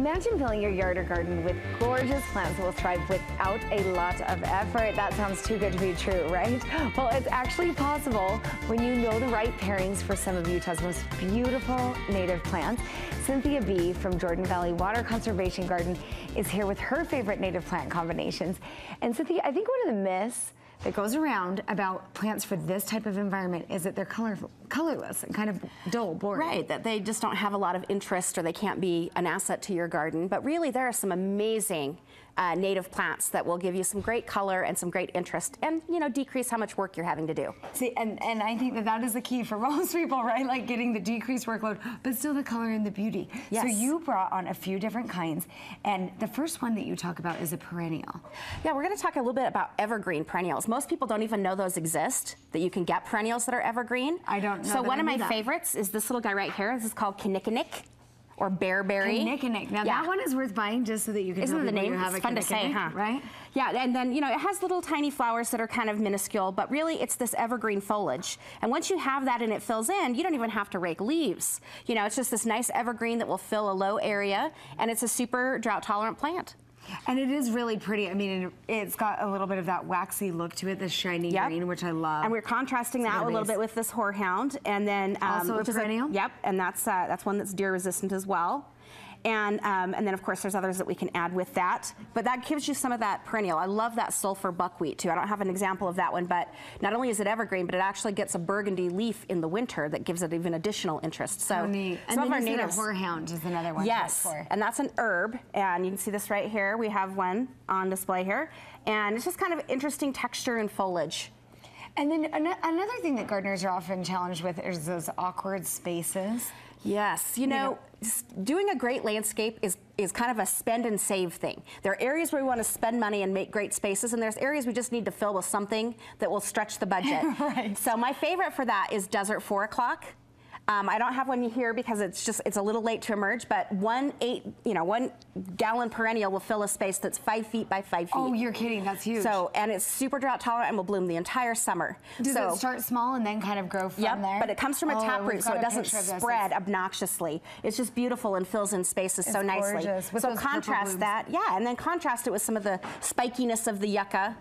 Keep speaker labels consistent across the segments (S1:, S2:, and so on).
S1: Imagine filling your yard or garden with gorgeous plants that will thrive without a lot of effort. That sounds too good to be true, right? Well, it's actually possible when you know the right pairings for some of Utah's most beautiful native plants. Cynthia Bee from Jordan Valley Water Conservation Garden is here with her favorite native plant combinations. And Cynthia, I think one of the myths that goes around about plants for this type of environment is that they're color, colorless and kind of dull, boring.
S2: Right, that they just don't have a lot of interest or they can't be an asset to your garden. But really, there are some amazing uh, native plants that will give you some great color and some great interest and, you know, decrease how much work you're having to do.
S1: See, and, and I think that that is the key for most people, right? Like getting the decreased workload, but still the color and the beauty.
S2: Yes.
S1: So you brought on a few different kinds, and the first one that you talk about is a perennial.
S2: Yeah, we're going to talk a little bit about evergreen perennials. Most people don't even know those exist, that you can get perennials that are evergreen.
S1: I don't know
S2: So one
S1: I
S2: of my
S1: that.
S2: favorites is this little guy right here. This is called Kinnikinnick or bearberry.
S1: Nick and Nick. Now
S2: Yeah.
S1: that one is worth buying just so that you can
S2: Isn't
S1: tell
S2: the name? It's fun to say,
S1: Kinnikinnick,
S2: huh?
S1: Right?
S2: Yeah, and then, you know, it has little tiny flowers that are kind of minuscule, but really it's this evergreen foliage. And once you have that and it fills in, you don't even have to rake leaves. You know, it's just this nice evergreen that will fill a low area, and it's a super drought tolerant plant.
S1: And it is really pretty. I mean, it, it's got a little bit of that waxy look to it, the shiny
S2: Yep.
S1: green, which I love.
S2: And we're contrasting that a little
S1: nice.
S2: bit with this horehound, and then um,
S1: Also a
S2: which is
S1: perennial?
S2: yep, and that's uh, that's one that's deer resistant as well. And, um, and then of course there's others that we can add with that. But that gives you some of that perennial. I love that sulfur buckwheat too. I don't have an example of that one, but not only is it evergreen, but it actually gets a burgundy leaf in the winter that gives it even additional interest. So
S1: So neat.
S2: some
S1: And
S2: of our natives.
S1: horehound is another one.
S2: Yes,
S1: for.
S2: and that's an herb, and you can see this right here. We have one on display here, and it's just kind of interesting texture and foliage.
S1: And then an- another thing that gardeners are often challenged with is those awkward spaces.
S2: Yes, you know, s- doing a great landscape is is kind of a spend and save thing. There are areas where we want to spend money and make great spaces, and there's areas we just need to fill with something that will stretch the budget.
S1: Right.
S2: So my favorite for that is Desert Four O'clock. Um, I don't have one here because it's just it's a little late to emerge, but one eight, you know, one gallon perennial will fill a space that's five feet by five feet.
S1: Oh, you're kidding. That's huge.
S2: So and it's super drought tolerant and will bloom the entire summer.
S1: Does
S2: so,
S1: it start small and then kind of grow from
S2: Yep,
S1: there?
S2: but it comes from a
S1: Oh,
S2: tap root, so it doesn't
S1: picture of this.
S2: spread obnoxiously. It's just beautiful and fills in spaces so nicely. so contrast that, yeah, and then contrast it with some of the spikiness of the yucca.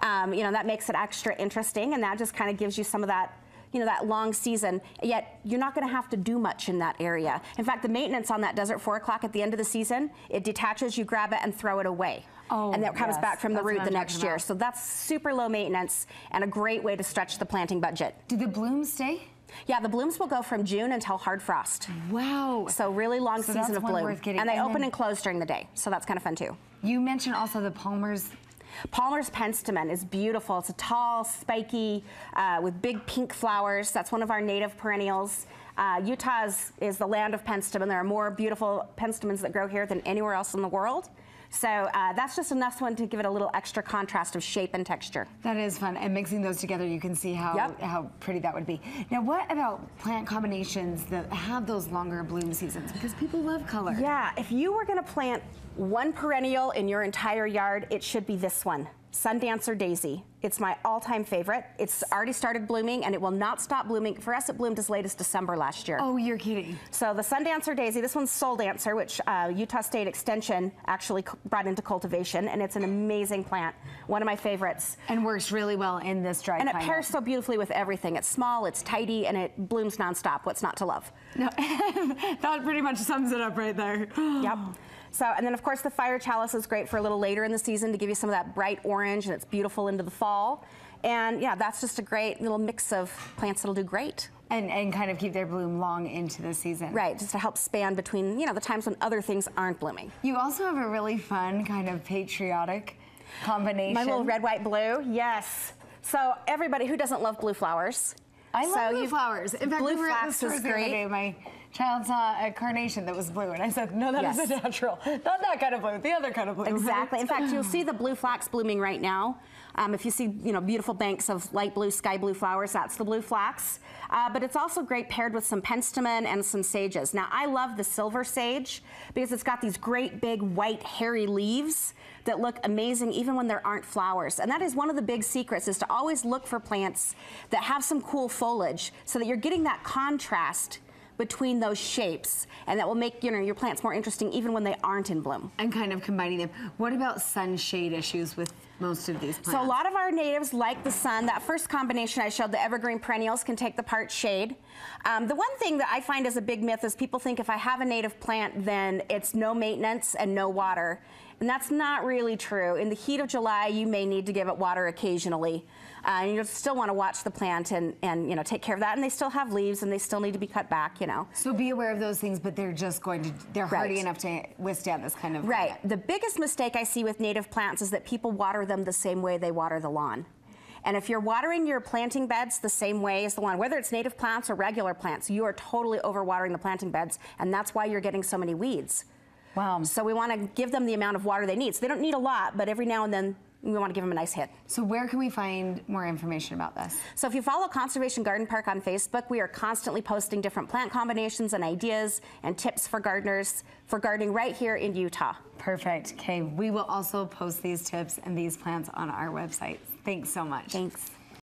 S2: Um, you know, that makes it extra interesting, and that just kind of gives you some of that. You know, that long season, yet you're not going to have to do much in that area. In fact, the maintenance on that desert four o'clock at the end of the season, it detaches, you grab it and throw it away.
S1: Oh,
S2: and that comes
S1: yes.
S2: back from the
S1: That's
S2: root the next year.
S1: about.
S2: So that's super low maintenance and a great way to stretch the planting budget.
S1: Do the blooms stay?
S2: Yeah, the blooms will go from June until hard frost.
S1: Wow.
S2: So really long
S1: So
S2: season of bloom. And they
S1: And
S2: open and close during the day. So that's kind of fun too.
S1: You mentioned also the Palmer's.
S2: Palmer's penstemon is beautiful. It's a tall, spiky, uh, with big pink flowers. That's one of our native perennials. Uh, Utah's is the land of penstemon. There are more beautiful penstemons that grow here than anywhere else in the world. So uh, that's just enough one to give it a little extra contrast of shape and texture.
S1: That is fun. And mixing those together, you can see how,
S2: Yep.
S1: how pretty that would be. Now, what about plant combinations that have those longer bloom seasons? Because people love color.
S2: Yeah, if you were gonna plant one perennial in your entire yard, it should be this one, Sundancer Daisy. It's my all-time favorite. It's already started blooming and it will not stop blooming. For us, it bloomed as late as December last year.
S1: Oh, you're kidding.
S2: So the Sundancer Daisy, this one's Soul Dancer, which uh, Utah State Extension actually brought into cultivation, and it's an amazing plant. One of my favorites.
S1: And works really well in this dry
S2: And it pairs so beautifully with everything. It's small, it's tidy, and it blooms nonstop. What's not to love?
S1: No, that pretty much sums it up right there.
S2: Yep. So, and then of course the fire chalice is great for a little later in the season to give you some of that bright orange and it's beautiful into the fall. And yeah, that's just a great little mix of plants that'll do great.
S1: And, and kind of keep their bloom long into the season.
S2: Right, just to help span between, you know, the times when other things aren't blooming.
S1: You also have a really fun kind of patriotic combination.
S2: My little red, white, blue, yes. So everybody who doesn't love blue flowers.
S1: I love blue flowers. In fact,
S2: blue
S1: we were at the
S2: is
S1: the other
S2: great.
S1: day. My child saw a carnation that was blue, and I said, "No, that is
S2: Yes.
S1: a natural. Not that kind of blue. The other kind of blue."
S2: Exactly. In fact, you'll see the blue flax blooming right now. Um, if you see, you know, beautiful banks of light blue, sky blue flowers, that's the blue flax. Uh, but it's also great paired with some penstemon and some sages. Now, I love the silver sage because it's got these great big white hairy leaves that look amazing even when there aren't flowers. And that is one of the big secrets is to always look for plants that have some cool foliage so that you're getting that contrast between those shapes, and that will make you know your plants more interesting even when they aren't in bloom.
S1: And kind of combining them. What about sunshade issues with most of these plants?
S2: So a lot of our natives like the sun. That first combination I showed, the evergreen perennials can take the part shade. Um, the one thing that I find is a big myth is people think if I have a native plant, then it's no maintenance and no water. And that's not really true. In the heat of July, you may need to give it water occasionally. Uh, and you still want to watch the plant and, and you know take care of that. And they still have leaves and they still need to be cut back, you know.
S1: So be aware of those things, but they're just going to, they're hardy enough to withstand this kind of
S2: Right.
S1: climate.
S2: The biggest mistake I see with native plants is that people water them the same way they water the lawn. And if you're watering your planting beds the same way as the lawn, whether it's native plants or regular plants, you are totally overwatering the planting beds, and that's why you're getting so many weeds.
S1: Wow.
S2: So we want to give them the amount of water they need. So they don't need a lot, but every now and then we want to give them a nice hit.
S1: So where can we find more information about this?
S2: So if you follow Conservation Garden Park on Facebook, we are constantly posting different plant combinations and ideas and tips for gardeners for gardening right here in Utah.
S1: Perfect. Okay, we will also post these tips and these plants on our website. Thanks so much.
S2: Thanks.